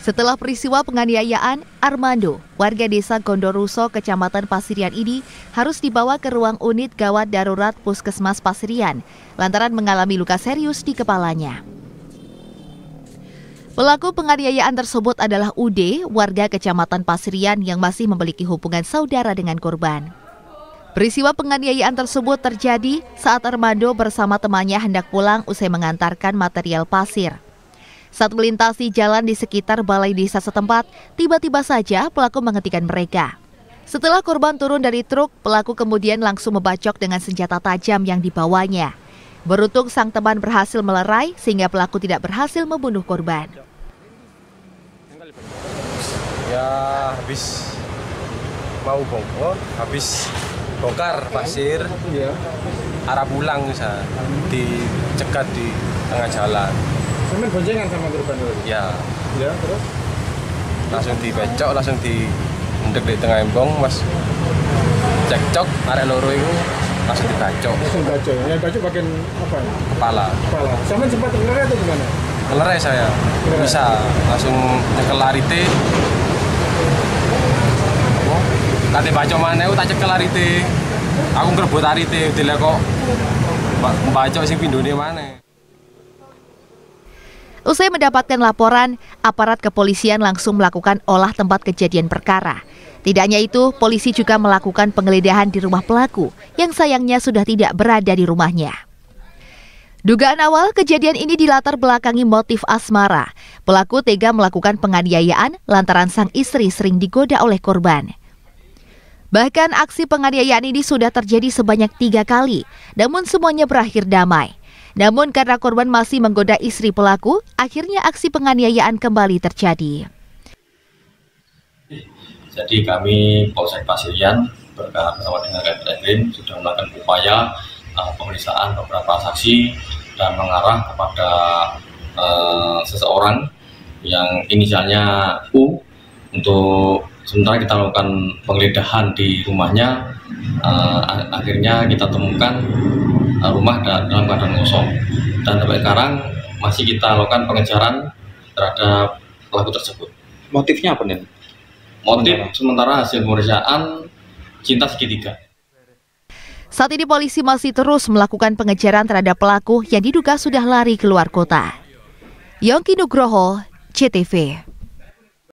Setelah peristiwa penganiayaan, Armando, warga desa Gondoruso, Kecamatan Pasirian ini harus dibawa ke ruang unit gawat darurat Puskesmas Pasirian lantaran mengalami luka serius di kepalanya. Pelaku penganiayaan tersebut adalah Ude, warga Kecamatan Pasirian yang masih memiliki hubungan saudara dengan korban. Peristiwa penganiayaan tersebut terjadi saat Armando bersama temannya hendak pulang usai mengantarkan material pasir. Saat melintasi jalan di sekitar balai desa setempat, tiba-tiba saja pelaku menghentikan mereka. Setelah korban turun dari truk, pelaku kemudian langsung membacok dengan senjata tajam yang dibawanya. Beruntung sang teman berhasil melerai sehingga pelaku tidak berhasil membunuh korban. Ya habis mau bongkar, habis bongkar pasir, arah pulang bisa dicegat di tengah jalan. Sampai boncengan sama korban tadi? Ya Ya, terus? langsung dibecok, langsung di ndek di tengah embong, mas cekcok, arek loro itu langsung dibacok Langsung baca. Ya, baca bagian apa ya? kepala. Kepala. Sampai sempat terlerai atau gimana? Ngelerai saya, bisa langsung nyekel larite. Kate bacok mana, aku tak cekel larite. Aku ngerebut larite, dile kok bacok sing pindone mana. Usai mendapatkan laporan, aparat kepolisian langsung melakukan olah tempat kejadian perkara. Tidak hanya itu, polisi juga melakukan penggeledahan di rumah pelaku yang sayangnya sudah tidak berada di rumahnya. Dugaan awal kejadian ini dilatar belakangi motif asmara. Pelaku tega melakukan penganiayaan lantaran sang istri sering digoda oleh korban. Bahkan aksi penganiayaan ini sudah terjadi sebanyak tiga kali, namun semuanya berakhir damai. Namun karena korban masih menggoda istri pelaku, akhirnya aksi penganiayaan kembali terjadi. Jadi kami Polsek Pasirian bersama dengan Reskrim sudah melakukan upaya uh, pemeriksaan beberapa saksi dan mengarah kepada uh, seseorang yang inisialnya U untuk sementara kita lakukan penggeledahan di rumahnya uh, akhirnya kita temukan rumah dalam keadaan kosong dan sampai sekarang masih kita lakukan pengejaran terhadap pelaku tersebut. Motifnya apa nih? Motif sementara hasil pemeriksaan cinta segitiga. Saat ini polisi masih terus melakukan pengejaran terhadap pelaku yang diduga sudah lari keluar kota. Yongki Nugroho, CTV.